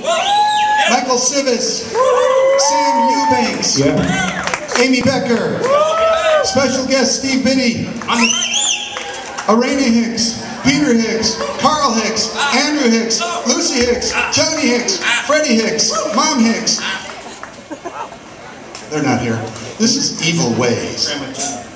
Michael Sivis, Sam Eubanks, yeah. Amy Becker, special guest Steve Biddy, Arena Hicks, Peter Hicks, Carl Hicks, Andrew Hicks, Lucy Hicks, Jody Hicks, Freddie Hicks, Mom Hicks. They're not here. This is Evil Ways.